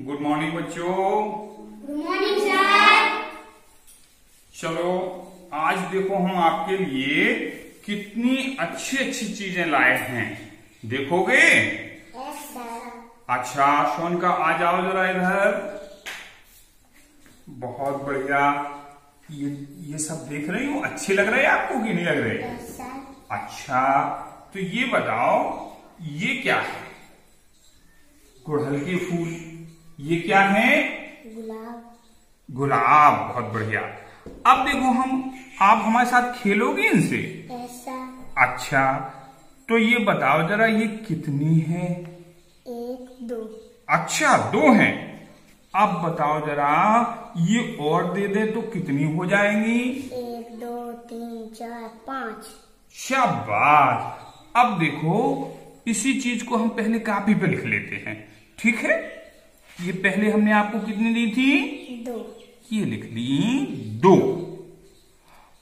Good morning बच्चों। Good morning sir चलो आज देखो हम आपके लिए कितनी अच्छी अच्छी चीज़ें लाए हैं। देखोगे? अच्छा सोन का आ जाओ जरा इधर। बहुत बढ़िया। ये ये सब देख रही हो? अच्छे लग रहे हैं आपको कि नहीं लग रहे? अच्छा तो ये बताओ ये क्या है? गुड़हल के फूल। ये क्या है? गुलाब। गुलाब बहुत बढ़िया। अब देखो हम आप हमारे साथ खेलोगे इनसे? अच्छा तो ये बताओ जरा ये कितनी है? एक दो। अच्छा दो हैं। अब बताओ जरा ये और दे दे तो कितनी हो जाएँगी? एक दो तीन चार पाँच। शाबाश। अब देखो इसी चीज़ को हम पहले कापी पे लिख लेते हैं। ठीक है? ये पहले हमने आपको कितनी दी थी? दो। ये लिख ली दो।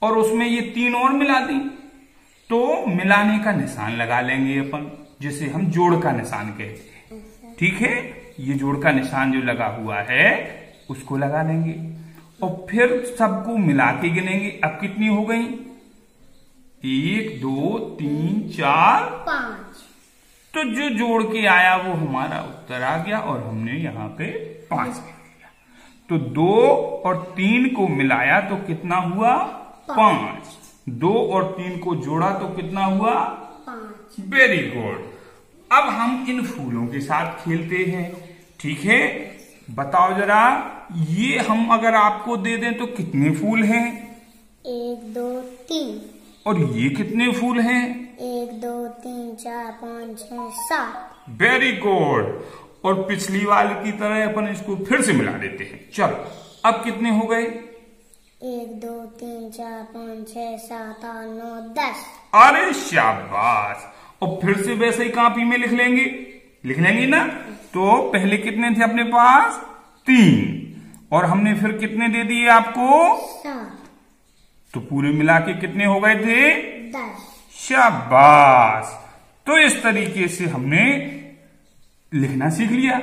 और उसमें ये तीन और मिला दी। तो मिलाने का निशान लगा लेंगे अपन जिसे हम जोड़ का निशान कहते हैं। ठीक है? ये जोड़ का निशान जो लगा हुआ है उसको लगा लेंगे। और फिर सबको मिला के गिनेंगे। अब कितनी हो गई? एक दो तीन चार पाँच। तो जो जोड़ के आया वो हमारा उत्तर आ गया और हमने यहाँ पे पाँच लिख दिया। तो दो और तीन को मिलाया तो कितना हुआ? पाँच। दो और तीन को जोड़ा तो कितना हुआ? वेरी गुड अब हम इन फूलों के साथ खेलते हैं। ठीक है? बताओ जरा ये हम अगर आपको दे दें तो कितने फूल हैं? एक दो तीन। और ये कितने फूल हैं? एक दो तीन चार पाँच छः सात। वेरी गुड और पिछली वाले की तरह अपन इसको फिर से मिला देते हैं। चलो अब कितने हो गए? एक दो तीन चार पाँच छः सात आठ नौ दस। अरे शाबाश! और फिर से वैसे ही कापी में लिख लेंगे। लिख लेंगे ना? तो पहले कितने थे अपने पास? तीन। और हमने फिर कितने दे दिए आपको? सात। तो पूरे मिला के कितने हो गए थे? दस। शाबाश। तो इस तरीके से हमने लिखना सीख लिया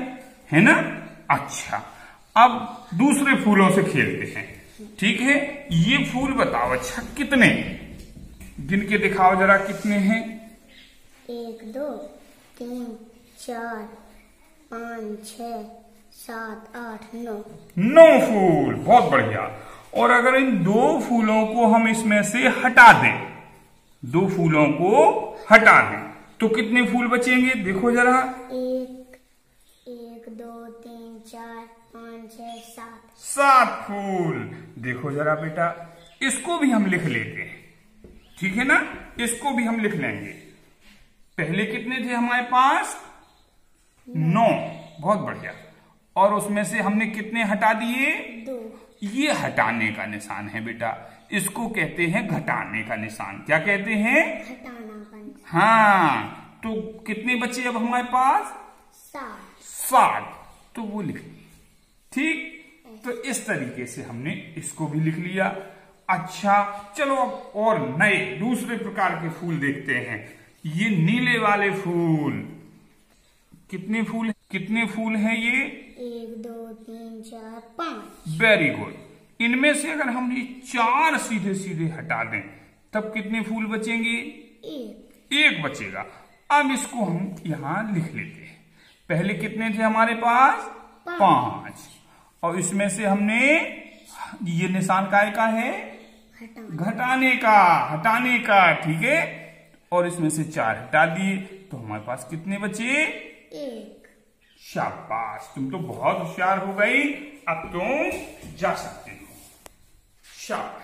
है ना? अच्छा अब दूसरे फूलों से खेलते हैं। ठीक है? ये फूल बताओ अच्छा कितने? गिन के दिखाओ जरा कितने हैं। एक दो तीन चार पाँच छ सात आठ नौ। नौ फूल बहुत बढ़िया। और अगर इन दो फूलों को हम इसमें से हटा दें दो फूलों को हटा दें तो कितने फूल बचेंगे? देखो जरा। एक एक दो तीन चार पाँच छह सात। सात फूल। देखो जरा बेटा इसको भी हम लिख लेते हैं। ठीक है ना? इसको भी हम लिख लेंगे। पहले कितने थे हमारे पास? नौ। बहुत बढ़िया। और उसमें से हमने कितने हटा दिए? दो। ये हटाने का निशान है बेटा। इसको कहते हैं घटाने का निशान। क्या कहते हैं? हाँ तो कितने बचे अब हमारे पास? सात। सात। तो वो लिख ठीक? तो इस तरीके से हमने इसको भी लिख लिया। अच्छा चलो अब और नए दूसरे प्रकार के फूल देखते हैं। ये नीले वाले फूल। कितने फूल कितने फूल हैं ये? एक दो तीन चार पाँच। वेरी गुड इनमें से अगर हम ये चार सीधे सीधे हटा दें तब कितने फूल बचेंगे? एक। एक बचेगा। अब इसको हम यहाँ लिख लेते हैं। पहले कितने थे हमारे पास? पाँच। और इसमें से हमने ये निशान काय का है? घटाने का हटाने का ठीक है? और इसमें से चार हटा दिए। तो हमारे पास कितने बचे? एक। शाबाश तुम तो बहुत होशियार हो गई। अब तुम जा सकते हो। शाबाश।